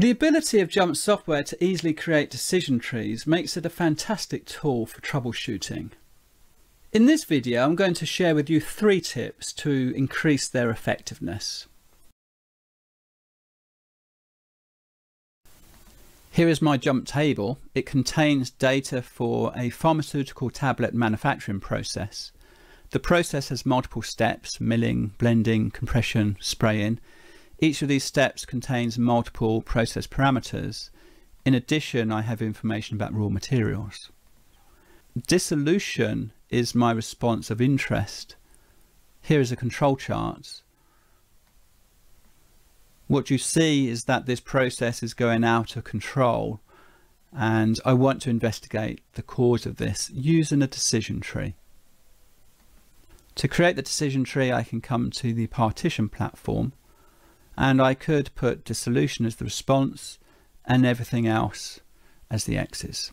The ability of JMP software to easily create decision trees makes it a fantastic tool for troubleshooting. In this video, I'm going to share with you three tips to increase their effectiveness. Here is my JMP table. It contains data for a pharmaceutical tablet manufacturing process. The process has multiple steps, milling, blending, compression, spraying. Each of these steps contains multiple process parameters. In addition, I have information about raw materials. Dissolution is my response of interest. Here is a control chart what you see is that this process is going out of control and I want to investigate the cause of this using a decision tree. To create the decision tree I can come to the partition platform and I could put dissolution as the response and everything else as the x's.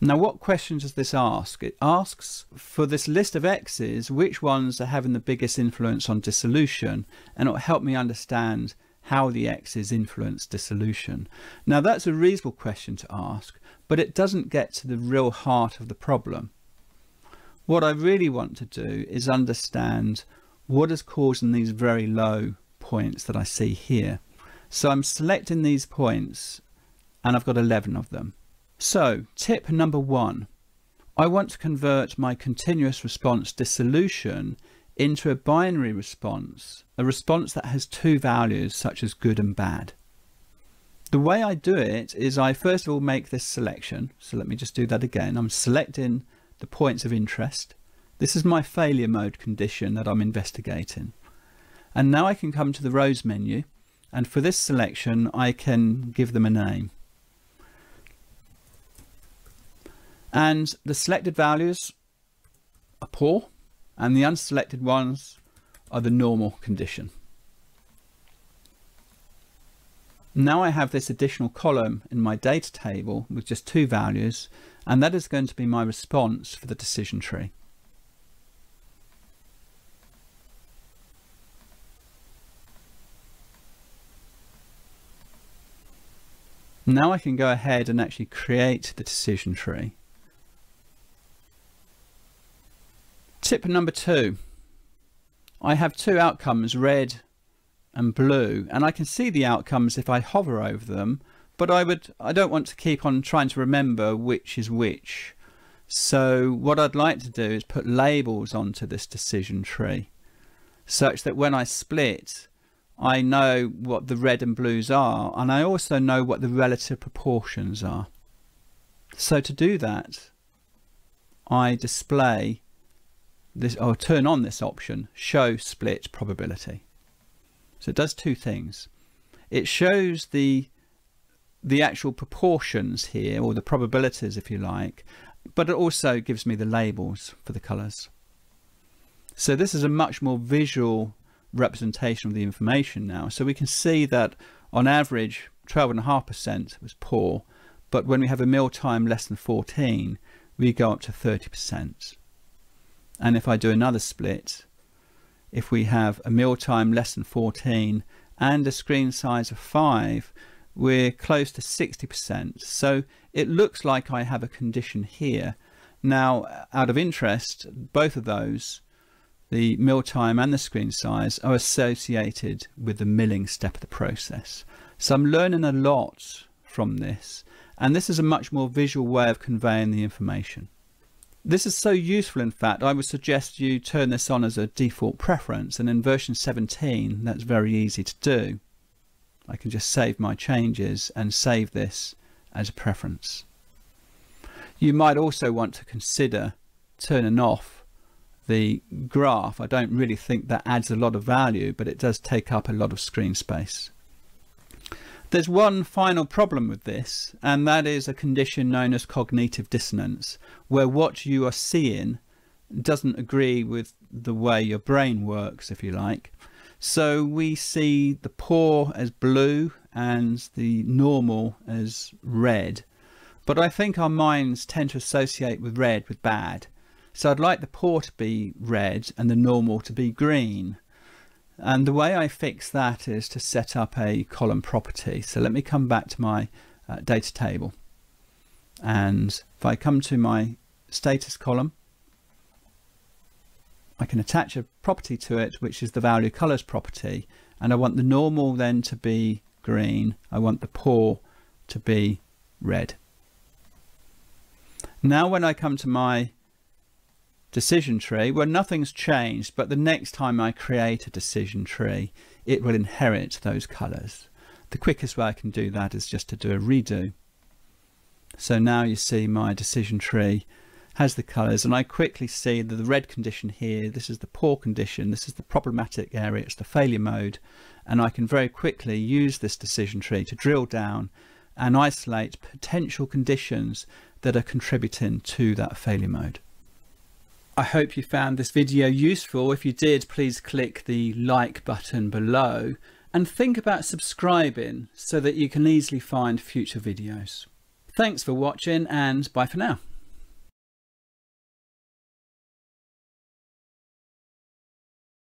Now what questions does this ask? It asks for this list of x's which ones are having the biggest influence on dissolution and it will help me understand how the x's influence dissolution. Now that's a reasonable question to ask, but it doesn't get to the real heart of the problem. What I really want to do is understand what is causing these very low points that I see here. So I'm selecting these points and I've got 11 of them. So tip number one, I want to convert my continuous response dissolution into a binary response, a response that has two values such as good and bad. The way I do it is I first of all make this selection. So let me just do that again. I'm selecting the points of interest. This is my failure mode condition that I'm investigating. And now I can come to the rows menu and for this selection I can give them a name. And the selected values are poor and the unselected ones are the normal condition. Now I have this additional column in my data table with just two values and that is going to be my response for the decision tree. Now I can go ahead and actually create the decision tree. Tip number two. I have two outcomes, red and blue, and I can see the outcomes if I hover over them, but I would I don't want to keep on trying to remember which is which. So what I'd like to do is put labels onto this decision tree such that when I split I know what the red and blues are and I also know what the relative proportions are. So to do that I display this or turn on this option, show split probability. So it does two things. It shows the the actual proportions here, or the probabilities if you like, but it also gives me the labels for the colours. So this is a much more visual representation of the information now. So we can see that on average 12.5% was poor, but when we have a mill time less than 14, we go up to 30%. And if I do another split, if we have a mill time less than 14 and a screen size of 5, we're close to 60%. So it looks like I have a condition here. Now, out of interest, both of those, the mill time and the screen size, are associated with the milling step of the process. So I'm learning a lot from this. And this is a much more visual way of conveying the information. This is so useful in fact I would suggest you turn this on as a default preference and in version 17 that's very easy to do. I can just save my changes and save this as a preference. You might also want to consider turning off the graph. I don't really think that adds a lot of value but it does take up a lot of screen space. There's one final problem with this, and that is a condition known as cognitive dissonance, where what you are seeing doesn't agree with the way your brain works, if you like. So we see the poor as blue and the normal as red. But I think our minds tend to associate with red with bad. So I'd like the poor to be red and the normal to be green. And the way I fix that is to set up a column property. So let me come back to my uh, data table. And if I come to my status column, I can attach a property to it, which is the value colors property. And I want the normal then to be green. I want the poor to be red. Now when I come to my decision tree, well nothing's changed, but the next time I create a decision tree, it will inherit those colors. The quickest way I can do that is just to do a redo. So now you see my decision tree has the colors and I quickly see that the red condition here, this is the poor condition, this is the problematic area, it's the failure mode. And I can very quickly use this decision tree to drill down and isolate potential conditions that are contributing to that failure mode. I hope you found this video useful. If you did, please click the like button below and think about subscribing so that you can easily find future videos. Thanks for watching and bye for now.